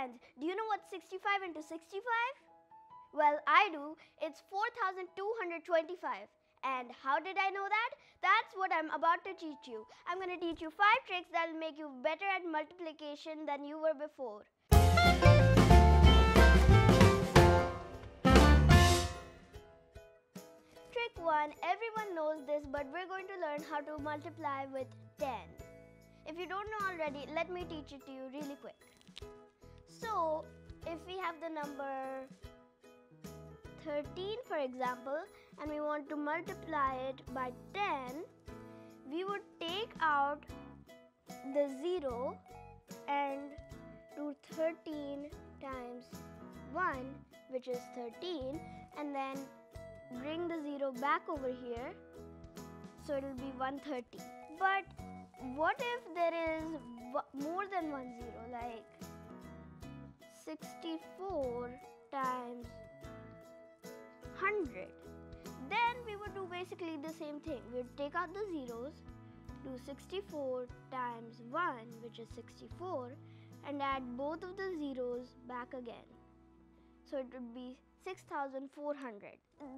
friends, do you know what 65 into 65? Well, I do. It's 4225. And how did I know that? That's what I'm about to teach you. I'm going to teach you 5 tricks that will make you better at multiplication than you were before. Trick 1. Everyone knows this but we're going to learn how to multiply with 10. If you don't know already, let me teach it to you really quick. So, if we have the number 13 for example and we want to multiply it by 10, we would take out the 0 and do 13 times 1 which is 13 and then bring the 0 back over here. So it will be 130 but what if there is more than one zero like 64 times 100 then we would do basically the same thing. We would take out the zeros do 64 times 1 which is 64 and add both of the zeros back again. So it would be 6400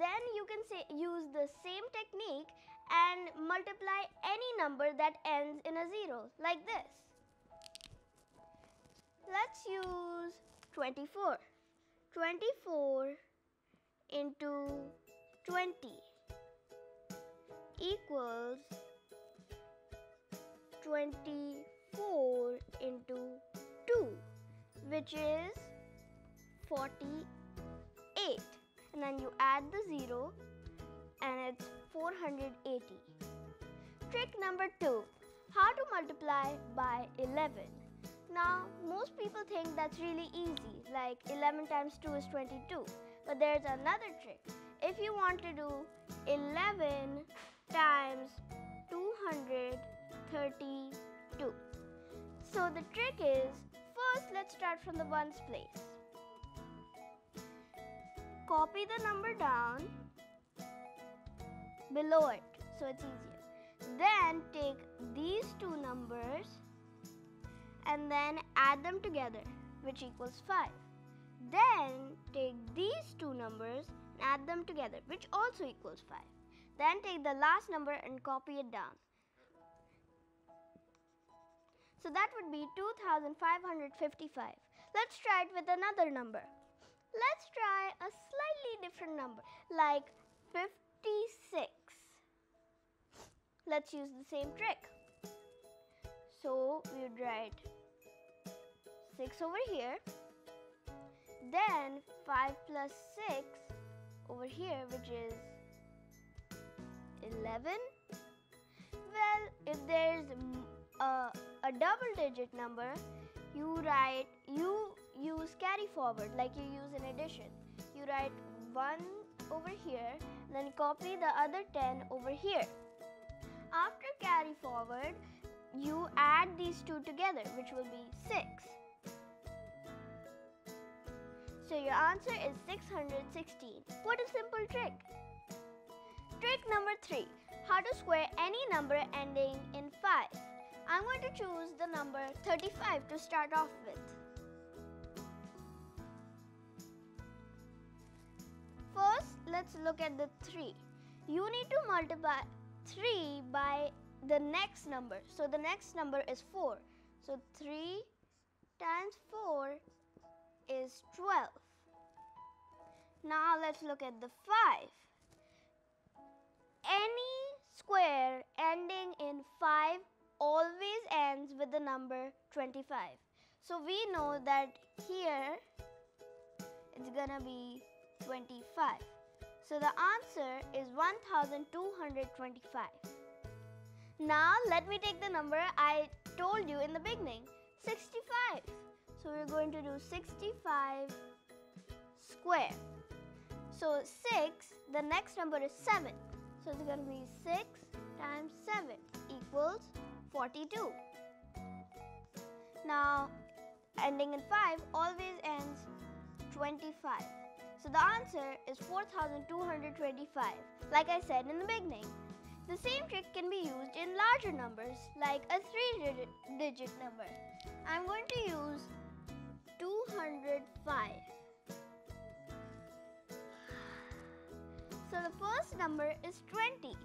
then you can say use the same technique and multiply any number that ends in a zero like this. Let's use 24 24 into 20 equals 24 into 2 which is 48 and then you add the 0 and it's 480. Trick number 2. How to multiply by 11. Now most people think that's really easy like 11 times 2 is 22 but there's another trick. If you want to do 11 times 232. So the trick is first let's start from the ones place. Copy the number down below it so it's easier. Then take these two numbers and then add them together which equals 5. Then take these two numbers and add them together which also equals 5. Then take the last number and copy it down. So that would be 2555. Let's try it with another number. Let's try a slightly different number like 56. Let's use the same trick. So we would write 6 over here, then 5 plus 6 over here which is 11. Well, if there's a, a double digit number, you write, you use carry forward like you use in addition. You write 1 over here, then copy the other 10 over here. After carry forward, you add these two together, which will be 6. So your answer is 616. What a simple trick! Trick number 3. How to square any number ending in 5. I'm going to choose the number 35 to start off with. First, let's look at the 3. You need to multiply 3 by the next number. So the next number is 4. So 3 times 4 is 12. Now let's look at the 5. Any square ending in 5 always ends with the number 25. So we know that here it's gonna be 25. So the answer is 1225. Now let me take the number I told you in the beginning, 65. So we're going to do 65 square. So 6, the next number is 7. So it's going to be 6 times 7 equals 42. Now ending in 5 always ends 25. So the answer is 4225 like I said in the beginning. The same trick can be used in larger numbers like a 3 digit number. I'm going to use last number is 20.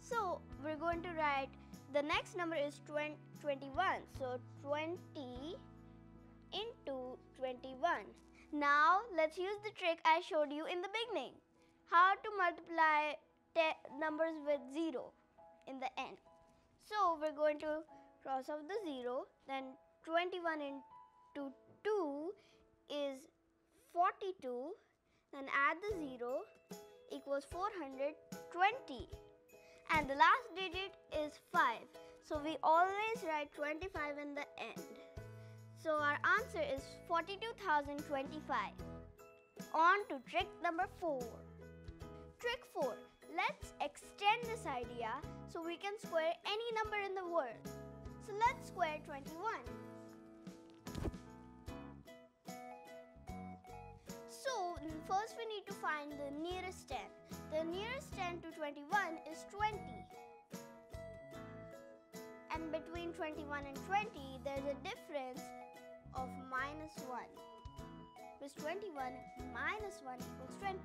So we're going to write the next number is 20, 21. So 20 into 21. Now let's use the trick I showed you in the beginning. How to multiply numbers with 0 in the end. So we're going to cross off the 0 then 21 into 2 is 42 then add the 0 equals 420 and the last digit is 5 so we always write 25 in the end. So our answer is 42,025 on to trick number 4 trick 4 let's extend this idea so we can square any number in the world. So let's square 21 first we need to find the nearest 10. The nearest 10 to 21 is 20. And between 21 and 20, there's a difference of minus 1. With 21 minus 1 equals 20.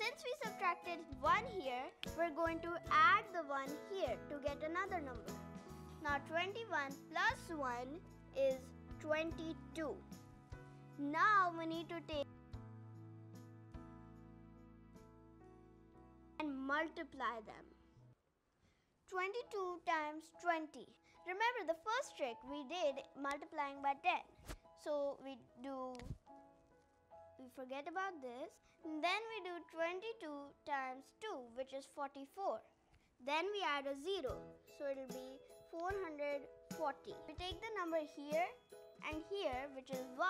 Since we subtracted 1 here, we're going to add the 1 here to get another number. Now 21 plus 1 is 22. Now we need to take multiply them. 22 times 20. Remember the first trick we did multiplying by 10. So we do, we forget about this. Then we do 22 times 2 which is 44. Then we add a 0. So it will be 440. We take the number here and here which is 1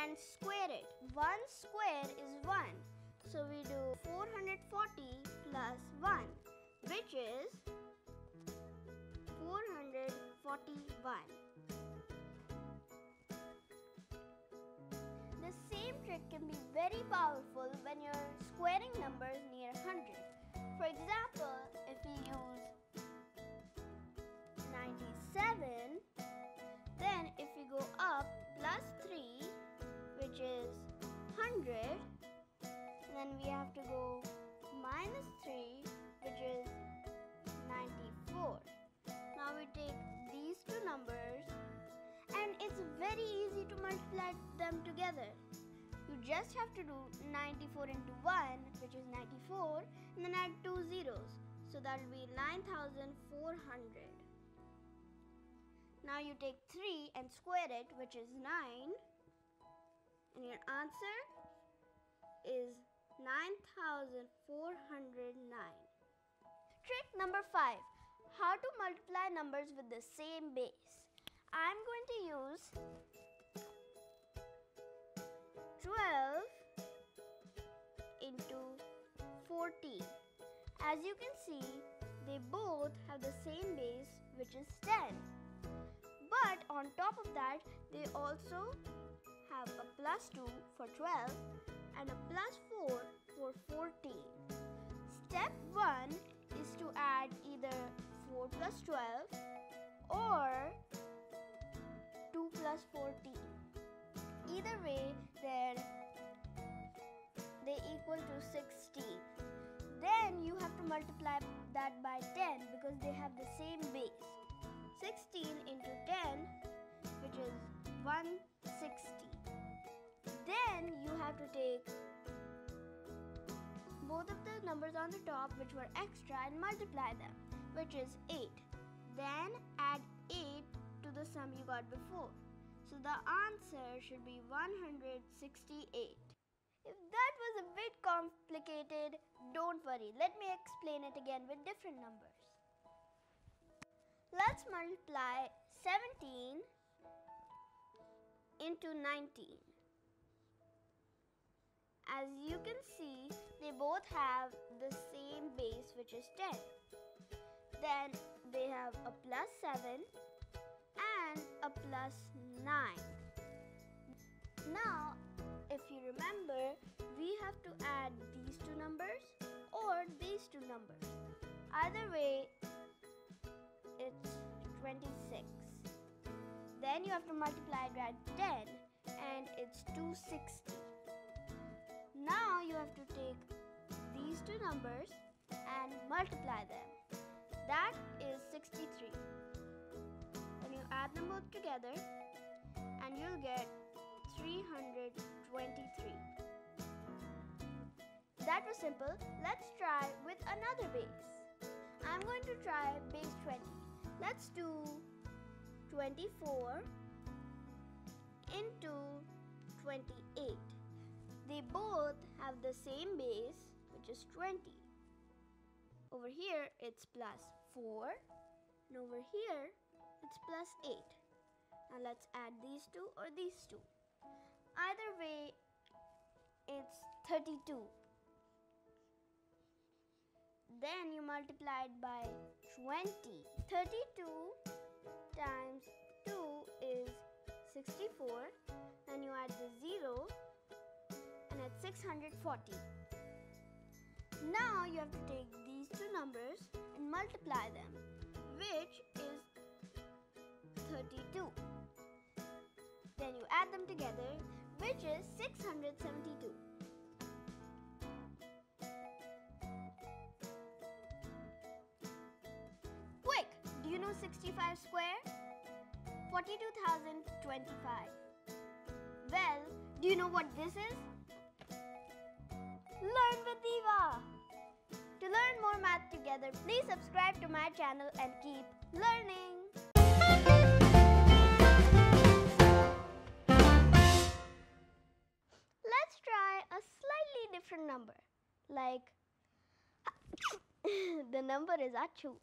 and square it. 1 square is 1. So we do 440 plus 1 which is 441. The same trick can be very powerful when you're squaring numbers near 100. For example, if we use then we have to go minus 3 which is 94. Now we take these two numbers and it's very easy to multiply them together. You just have to do 94 into 1 which is 94 and then add two zeros. So that will be 9400. Now you take 3 and square it which is 9 and your answer is 9409. Trick number 5. How to multiply numbers with the same base. I'm going to use 12 into 14. As you can see, they both have the same base which is 10. But on top of that, they also have a plus 2 for 12 plus 12 or 2 plus 14. Either way, then they equal to 16. Then you have to multiply that by 10 because they have the same base. 16 into 10 which is 160. Then you have to take both of the numbers on the top which were extra and multiply them which is 8. Then add 8 to the sum you got before. So the answer should be 168. If that was a bit complicated, don't worry. Let me explain it again with different numbers. Let's multiply 17 into 19. As you can see, they both have the same base which is 10. Then they have a plus 7 and a plus 9. Now, if you remember, we have to add these two numbers or these two numbers. Either way, it's 26. Then you have to multiply it by 10 and it's 260. Now you have to take these these two numbers and multiply them. That is 63. Then you add them both together and you'll get 323. That was simple. Let's try with another base. I'm going to try base 20. Let's do 24 into 28. They both have the same base, which is 20. Over here, it's plus 4. And over here, it's plus 8. Now let's add these two or these two. Either way, it's 32. Then you multiply it by 20. 32 times 2 is 64. Then you add the 0 and it's 640. Now you have to take these two numbers and multiply them, which is 32. Then you add them together, which is 672. Quick! Do you know 65 square? 42,025. Well, do you know what this is? Learn with Diva! To learn more math together, please subscribe to my channel and keep learning! Let's try a slightly different number, like the number is Achu.